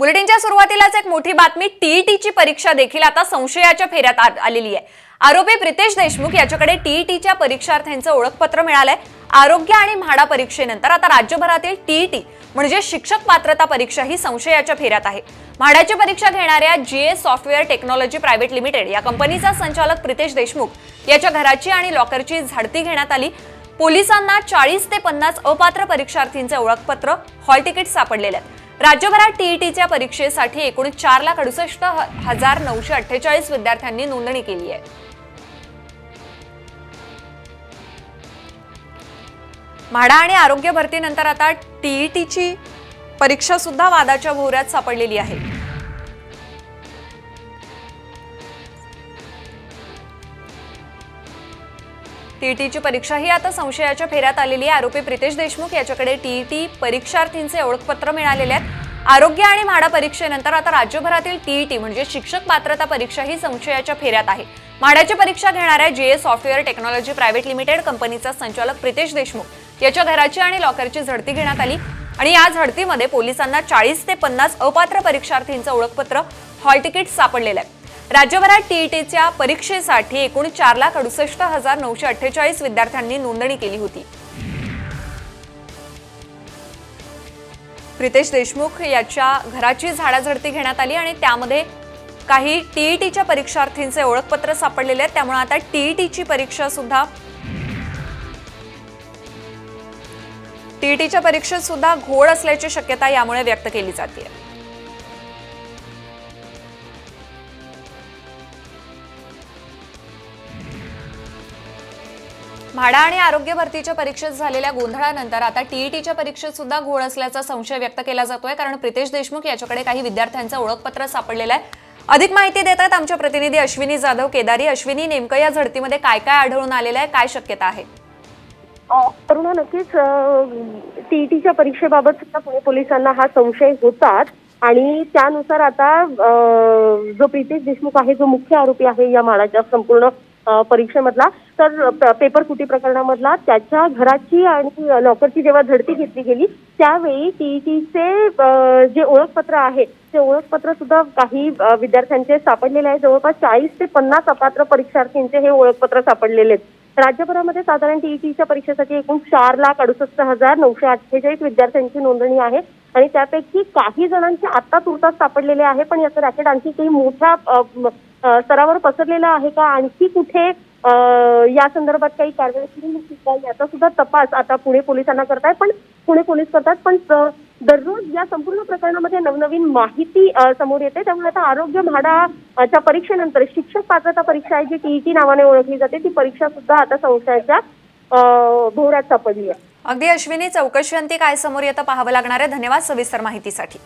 बुलेटिनच्या सुरुवातीलाच एक मोठी बातमी टीईटीची परीक्षा देखील आता संशयाच्या फेऱ्यात आलेली आहे. आरोपी प्रितेश देशमुख याच्याकडे टीईटीच्या परीक्षार्थ्यांचं ओळखपत्र मिळालंय. आरोग्य आणि म्हाडा परीक्षेनंतर आता राज्यभरातील टीईटी म्हणजे शिक्षक पात्रता परीक्षा ही संशयाच्या फेऱ्यात आहे. म्हाडाची परीक्षा घेणाऱ्या GS software technology private limited या कंपनीचा संचालक प्रितेश देशमुख याच्या घराची आणि लॉकरची झडती घेण्यात आली. पोलिसांना चाळीस ते पन्नास अपात्र परीक्षार्थींचे ओळखपत्र हॉल तिकीट सापडलेले आहेत. राज्यभरात टीईटीच्या परीक्षेसाठी एकूण चार लाख अडुसष्ट ह- हजार नऊशे अठ्ठेचाळीस विद्यार्थ्यांनी नोंदणी केली आहे. म्हाडा आणि आरोग्य भरतीनंतर आता टीईटीची परीक्षा सुद्धा वादाच्या भोवऱ्यात सापडलेली आहे. टीईटीची परीक्षा ही आता संशयाच्या फेऱ्यात आलेली आहे. आरोपी प्रितेश देशमुख याच्याकडे टीईटी परीक्षार्थींचे ओळखपत्र मिळालेले आहेत. आरोग्य आणि म्हाडा परीक्षेनंतर आता राज्यभरातील टीईटी म्हणजे शिक्षक पात्रता परीक्षा ही संशयाच्या फेऱ्यात आहे. म्हाडाची परीक्षा घेणाऱ्या GS software technology private limited कंपनीचा संचालक प्रितेश देशमुख याच्या घराची आणि लॉकरची झडती घेण्यात आली आणि या झडतीमध्ये पोलिसांना चाळीस ते पन्नास अपात्र परीक्षार्थींचं ओळखपत्र हॉल तिकीट सापडलेलं आहे. राज्यभरात टीईटीच्या परीक्षेसाठी एकूण चार लाख अडुसष्ट हजार नऊशे अठ्ठेचाळीस विद्यार्थ्यांनी नोंदणी केली होती. प्रितेश देशमुख याच्या घराची झाडाझडती घेण्यात आली आणि त्यामध्ये काही टीईटीच्या परीक्षार्थींचे ओळखपत्र सापडलेले आहेत. त्यामुळे आता टीईटीची परीक्षा सुद्धा टीईटीच्या परीक्षेत सुद्धा घोळ असल्याची शक्यता यामुळे व्यक्त केली जाते म्हाडा आणि आरोग्य भरतीच्या परीक्षेत झालेल्या गोंधळानंतर आता टीईटीच्या परीक्षेत सुद्धा घोळ असल्याचा संशय व्यक्त केला जातोय कारण प्रितेश देशमुख याच्याकडे काही विद्यार्थ्यांचं ओळखपत्र सापडलेलं आहे. अधिक माहिती देतात आमच्या प्रतिनिधी अश्विनी जाधव केदारी. अश्विनी नेमकं या झडतीमध्ये काय काय आढळून आलेलं आहे? काय शक्यता आहे? करुणा नक्कीच टीईटीच्या परीक्षेबाबत सुद्धा पुणे पोलिसांना हा संशय होताच. आणि त्यानुसार आता जो प्रितेश देशमुख आहे जो मुख्य आरोपी आहे या माळाच्या संपूर्ण परीक्षेमधला. तर पेपर फुटी प्रकरणामधला त्याच्या घराची आणि लॉकरची जेव्हा झडती घेतली गेली त्यावेळी टीईटीचे जे ओळखपत्र आहे ते ओळखपत्र सुद्धा काही विद्यार्थ्यांचे सापडलेले आहे. जवळपास चाळीस ते पन्नास अपात्र परीक्षार्थींचे हे ओळखपत्र सापडलेले आहेत. राज्यभरामध्ये साधारण टीईटीच्या परीक्षेसाठी एकूण चार लाख अडुसष्ट हजार नऊशे अठ्ठेचाळीस विद्यार्थ्यांची नोंदणी आहे. आणि त्यापैकी काही जणांचे आता तुर्तास सापडलेले आहे पण याचं रॅकेट आणखी काही मोठ्या स्तरावर पसरलेलं आहे का? आणखी कुठे या संदर्भात काही कारवाई सुरू होती का? याचा सुद्धा तपास आता पुणे पोलिसांना करतायत. पण पुणे पोलीस करतात पण दररोज या संपूर्ण प्रकरणामध्ये नवनवीन माहिती समोर येते. त्यामुळे आता आरोग्य म्हाडाच्या परीक्षेनंतर शिक्षक पात्रता परीक्षा आहे जी टीईटी नावाने ओळखली जाते ती परीक्षा सुद्धा आता संशयाच्या भोवऱ्यात सापडली आहे. अगदी अश्विनी चौकशी अंती काय समोर येतं पाहावं लागणार आहे. धन्यवाद सविस्तर माहितीसाठी.